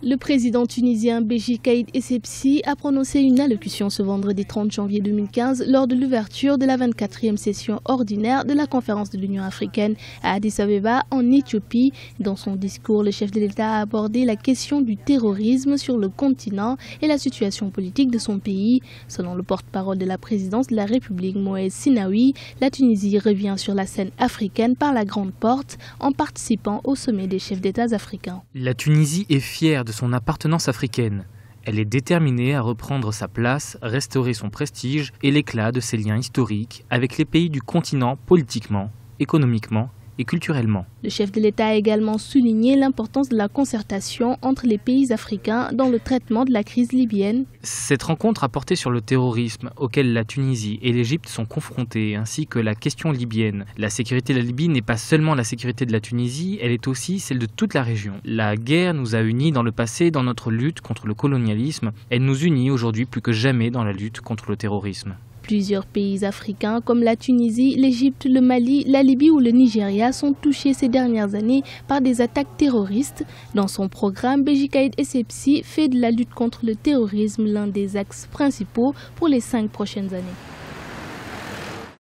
Le président tunisien Béji Kaïd Essebsi a prononcé une allocution ce vendredi 30 janvier 2015 lors de l'ouverture de la 24e session ordinaire de la conférence de l'Union africaine à Addis Abeba en Éthiopie. Dans son discours, le chef de l'État a abordé la question du terrorisme sur le continent et la situation politique de son pays. Selon le porte-parole de la présidence de la République, Moïse Sinaoui, la Tunisie revient sur la scène africaine par la grande porte en participant au sommet des chefs d'État africains. La Tunisie est fière de son appartenance africaine. Elle est déterminée à reprendre sa place, restaurer son prestige et l'éclat de ses liens historiques avec les pays du continent politiquement, économiquement culturellement. Le chef de l'État a également souligné l'importance de la concertation entre les pays africains dans le traitement de la crise libyenne. Cette rencontre a porté sur le terrorisme auquel la Tunisie et l'Égypte sont confrontés, ainsi que la question libyenne. La sécurité de la Libye n'est pas seulement la sécurité de la Tunisie, elle est aussi celle de toute la région. La guerre nous a unis dans le passé dans notre lutte contre le colonialisme, elle nous unit aujourd'hui plus que jamais dans la lutte contre le terrorisme. Plusieurs pays africains comme la Tunisie, l'Égypte, le Mali, la Libye ou le Nigeria sont touchés ces dernières années par des attaques terroristes. Dans son programme, Bejikaïd Essebsi fait de la lutte contre le terrorisme l'un des axes principaux pour les cinq prochaines années.